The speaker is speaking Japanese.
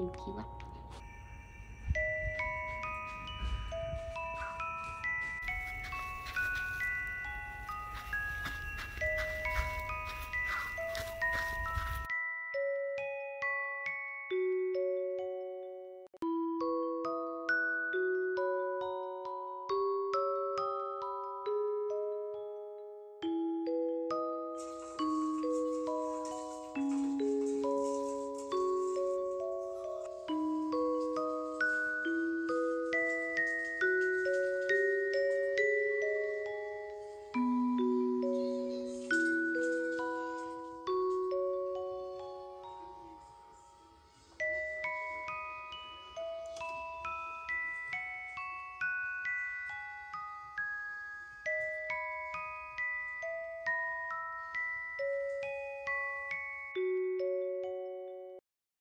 天気は。